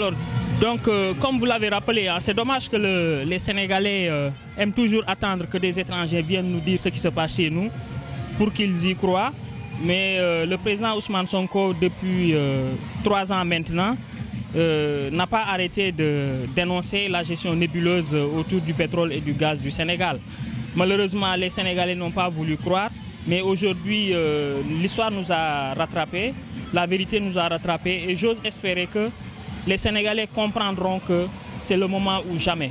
Alors, donc, euh, comme vous l'avez rappelé, hein, c'est dommage que le- les Sénégalais euh, aiment toujours attendre que des étrangers viennent nous dire ce qui se passe chez nous pour qu'ils y croient. Mais euh, le président Ousmane Sonko, depuis trois ans maintenant, n'a pas arrêté de dénoncer la gestion nébuleuse autour du pétrole et du gaz du Sénégal. Malheureusement, les Sénégalais n'ont pas voulu croire, mais aujourd'hui, l'histoire nous a rattrapés, la vérité nous a rattrapés, et j'ose espérer que les Sénégalais comprendront que c'est le moment ou jamais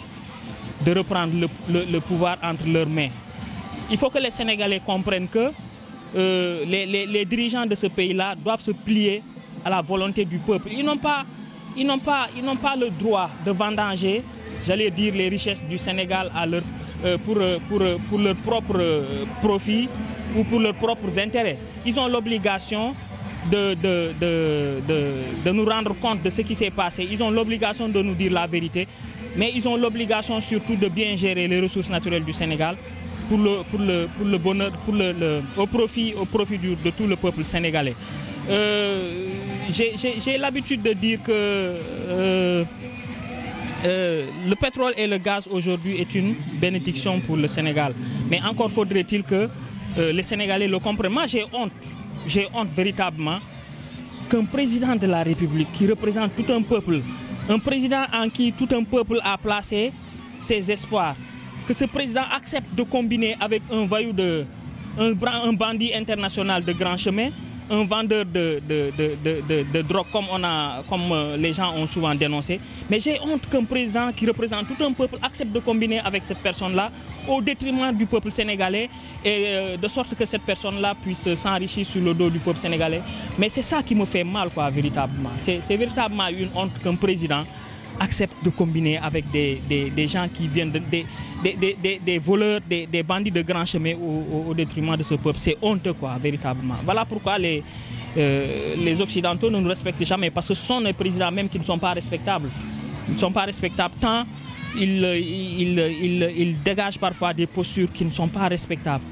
de reprendre le, pouvoir entre leurs mains. Il faut que les Sénégalais comprennent que euh, les, dirigeants de ce pays-là doivent se plier à la volonté du peuple. Ils n'ont pas, pas, pas le droit de vendanger, j'allais dire, les richesses du Sénégal euh, pour, euh, pour, pour leur propre profit ou pour leurs propres intérêts. Ils ont l'obligation de, de, de, de, nous rendre compte de ce qui s'est passé. Ils ont l'obligation de nous dire la vérité, mais ils ont l'obligation surtout de bien gérer les ressources naturelles du Sénégal pour le, pour le, pour le bonheur, pour le, au profit, au profit de tout le peuple sénégalais. Euh, j'ai l'habitude de dire que euh, euh, le pétrole et le gaz aujourd'hui est une bénédiction pour le Sénégal. Mais encore faudrait-il que euh, les Sénégalais le comprennent. Moi, j'ai honte, j'ai honte véritablement qu'un président de la République qui représente tout un peuple, un président en qui tout un peuple a placé ses espoirs, que ce président accepte de combiner avec un voyou de, un, bandit international de grand chemin, un vendeur de, de, de, de- drogue comme, on a, comme euh, les gens ont souvent dénoncé. Mais j'ai honte qu'un président qui représente tout un peuple accepte de combiner avec cette personne-là au détriment du peuple sénégalais et euh, de sorte que cette personne-là puisse s'enrichir sur le dos du peuple sénégalais. Mais c'est ça qui me fait mal, quoi, véritablement. C'est véritablement une honte qu'un président accepte de combiner avec des, des- gens qui viennent de- des, des, des- voleurs, des, bandits de grand chemin au, au- détriment de ce peuple. C'est honteux, quoi, véritablement. Voilà pourquoi les, euh, les Occidentaux ne nous respectent jamais, parce que ce sont les présidents même qui ne sont pas respectables. Ils ne sont pas respectables tant ils, euh, ils, ils- ils dégagent parfois des postures qui ne sont pas respectables.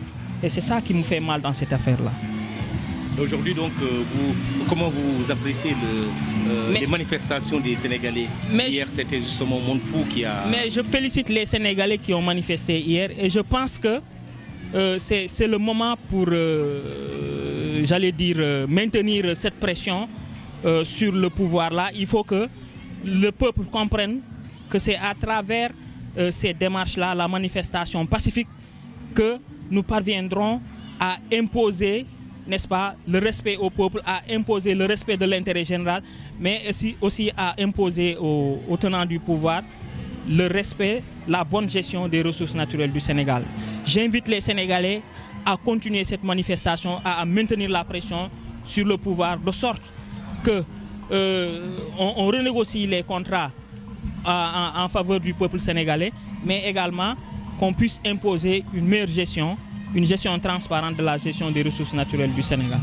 Et c'est ça qui me fait mal dans cette affaire-là. Aujourd'hui, donc, euh, vous, comment vous appréciez le, euh, Mais- les manifestations des Sénégalais Mais Hier, c'était justement Monde Fou qui a. Mais je félicite les Sénégalais qui ont manifesté hier et je pense que euh, c'est le moment pour, euh, j'allais dire, maintenir cette pression sur le pouvoir là. Il faut que le peuple comprenne que c'est à travers ces démarches-là, la manifestation pacifique, que nous parviendrons à imposer, n'est-ce pas, le respect au peuple, à imposer le respect de l'intérêt général, mais aussi, aussi à imposer aux, tenants du pouvoir le respect, la bonne gestion des ressources naturelles du Sénégal. J'invite les Sénégalais à continuer cette manifestation, à, maintenir la pression sur le pouvoir, de sorte que euh, renégocie les contrats en- en faveur du peuple sénégalais, mais également qu'on puisse imposer une meilleure gestion, une gestion transparente de la gestion des ressources naturelles du Sénégal.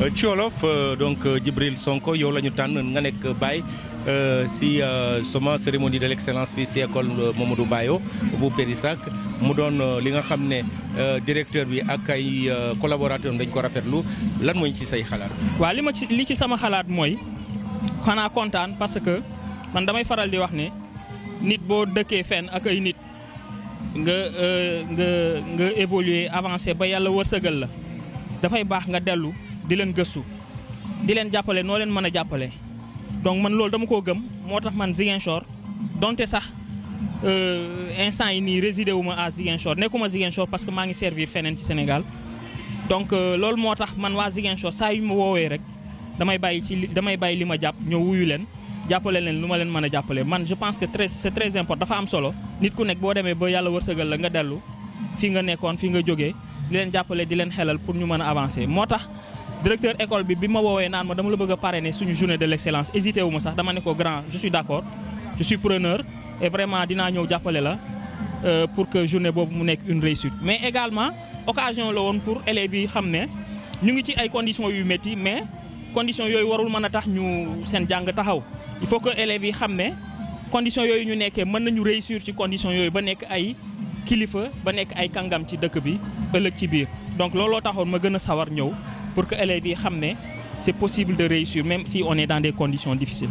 Euh, ci wolof euh, donc euh, Djibril Sonko yow la ñu tànn nga nekk Baye si justement cérémonie de l'excellence fii si école Mamadou Bayo bu Périssac mu doon li nga xam ne directeur bi ak ay collaborateurs dañ ko rafetlu lan mooy ci say xalaat? waaw li ma ci li ci sama xalaat mooy xanaa kontaan parce que man damay faral di wax ne nit boo dëkkee fenn ak ay nit nga euh, nga nga évoluer avancer ba yàlla wërsëgal la. Dafay baax nga dellu di leen gëstu di leen jàppale noo leen donc man loolu dama koo gëm moo tax man Ziguinchor donte sax euh, instant yi nii résidé à Ziguinchor nekkuma Ziguinchor parce que maa ngi servir feneen ci Sénégal. donc euh, loolu moo tax man waa Ziguinchor saa yu ma woowee rek damay bàyyi ci jàppale leen lu ma leen mën man je pense que c'est très important dafa am solo. Nit ku nekk boo demee ba yàlla wërsëgal la nga dellu fi nga nekkoon fi nga jógee di leen jàppale di leen xelal pour ñu avancer. Moo directeur de l'excellence dama je suis d'accord je suis preneur et vraiment dinaa ñëw jàppale la euh, pour que journée une réussite. Mais également occasion pour élèves yi xam ne ñu ngi conditions yu conditions yooyu warul mën a tax ñu seen jàng taxaw. Il faut que élèves yi xam ne conditions yooyu ñu nekkee mën nañu réussir ci conditions yooyu ba nekk ay kilifa ba nekk ay kàngam ci dëkk bi ëllëg ci biir. Donc looloo taxoon ma gën a sawar ñëw pour que élèves yi xam ne c'est possible de réussir même si on est dans des conditions difficiles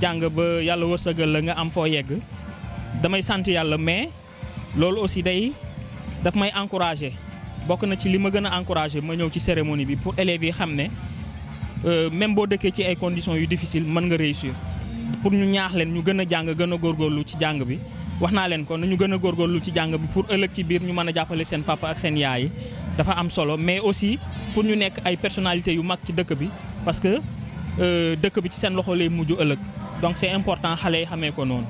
jàng ba yàlla wërsëgal la nga am foo yegg. damay sant yàlla mais loolu aussi day daf may encourager. bokk na ci li ma gën a encourager ma ñëw ci cérémonie bi pour élèves yi xam ne même boo dëkkee ci ay conditions yu difficile mën nga réussir. pour ñu ñaax leen ñu gën a jàng gën a góorgóorlu ci jàng bi. wax naa leen ko nañu gën a góorgóorlu ci jàng bi pour ëllëg ci biir ñu mën a jàppale seen papa ak seen yaay dafa am solo mais aussi pour ñu nekk ay personnalités yu mag ci dëkk bi parce que dëkk bi ci seen loxo lay mujj ëllëg. Donc c'est important xale yi xamee ko noonu.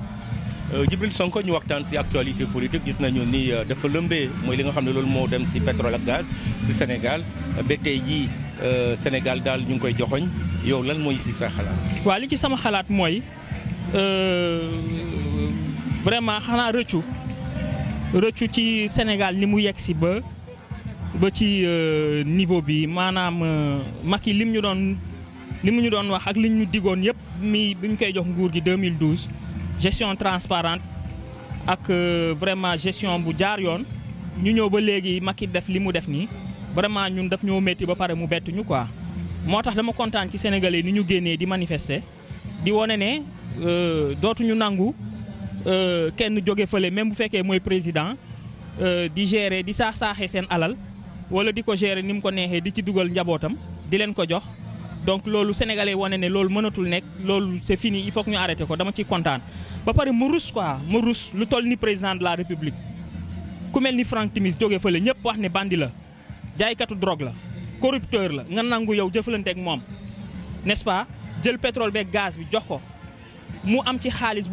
Djibril Sonko ñu waxtaan ci actualité politique gis nañu ni dafa lëmbee mooy li nga xam ne loolu moo dem ci pétrole ak gaz ci Sénégal ba tey jii Sénégal daal ñu ngi koy joxoñ yow lan mooy ci sa xalaat? waaw li ci sama xalaat mooy vraiment xanaa rëccu rëccu ci Sénégal ni mu yegg ba ba ci niveau bi maanaam Macky lim ñu doon li mu ñu doon wax ak li ñu digoon yëpp mi bi ñu koy jox nguur gi 2012. gestion transparente ak vraiment gestion bu jaar yoon ñu ñëw ba def def vraiment ñun daf ñoo ba mu ñu quoi. moo sénégalais ni ñu di manifester di dootuñu nangu fële même bu président di gérer di alal wala di gérer ko di ci. Donc loolu sénégalais wane mënatul c'est fini il faut que ñu arrêté ko dama ciy kontaan. Ba pare mu ni président de la république. Ku mel ni Timis jóge fële ñëpp wax ne bandi la jaaykatu drogue la corrupteur la nga nangu yow ak n'est-ce pas? Jël pétrole beeg gaz bi jox ko mu am ci xaalis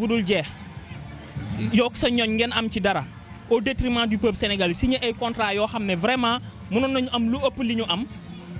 dara au détriment du peuple sénégalais signé ay contrat ne vraiment mënoon nañu am lu am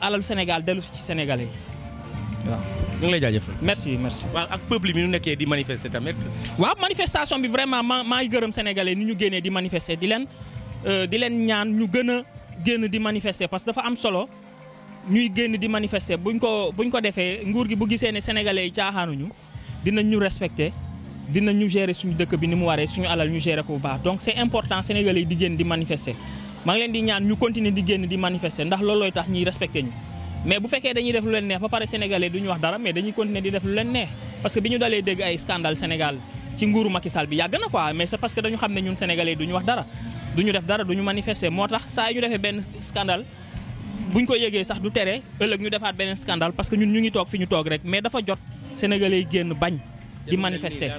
alalu Sénégal dellu ci Sénégalais yi waaw. ñu ngi lay jaajëfal. merci merci. waaw ak peuple bi ñu nekkee di manifester tamit. waaw manifestation bi vraiment maa maa ngi gërëm sénégalais ni ñu génnee di manifester di leen di leen ñaan ñu gën a génn di manifester parce que dafa am solo ñuy génn di manifester buñ ko buñ ko defee nguur gi bu gisee ne sénégalais yi caaxaanuñu dinañ ñu respecter dinañ ñu gérer suñu dëkk bi ni mu waree suñu alal ñu gérer ko bu baax donc c'est important sénégalais yi di génn di manifester. Maa ngi leen di ñaan ñu continuer di génn di manifester ndax loolooy tax ñuy respecté ñu. Mais bu fekkee dañuy def lu leen neex ba pare sénégalais duñu wax dara mais dañuy continuer di def lu leen neex. Parce que bi ñu dalee dégg ay scandale Sénégal ci nguuru Macky Sall bi yàgg na quoi mais c'est parce que dañu xam ne ñun sénégalais duñu wax dara. Duñu def dara duñu manifester. Moo tax saa yu ñu defee benn scandale buñ ko yëgee sax du tere ëllëg ñu defaat beneen scandale parce que ñun ñu ngi toog fi ñu toog rek mais dafa jot sénégalais yi génn bañ di manifester.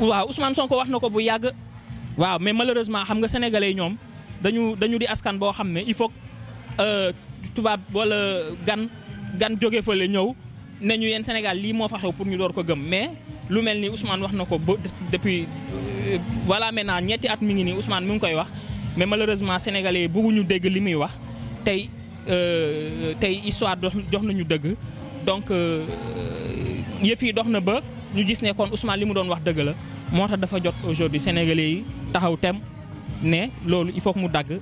Waaw Ousmane Sonko wax na ko bu yàgg. Waaw mais malheureusement xam nga sénégalais yi ñoom dañu dañu di askan boo xam il faut tubaab wala gan gan jóge fële ñëw ne ñu Sénégal lii moo fa xew pour ñu mais lu mel ni Ousmane wax depuis voilà maintenant ñetti at mi ngi nii Ousmane mais malheureusement sénégalais yi bëgguñu dégg li muy wax. Tey tey histoire jox nañu dëgg. Donc yëf yi dox na ba ñu gis ne kon Ousmane li mu doon wax dëgg la. Moo tax dafa jot aujourd'hui sénégalais yi taxaw tem ne loolu il faut mu dagg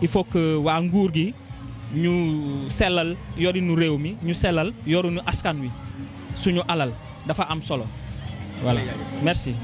il faut que waa nguur gi ñu sellal yorinu réew mi ñu sellal yorinu askan wi. Suñu alal dafa am solo. Voilà. Merci.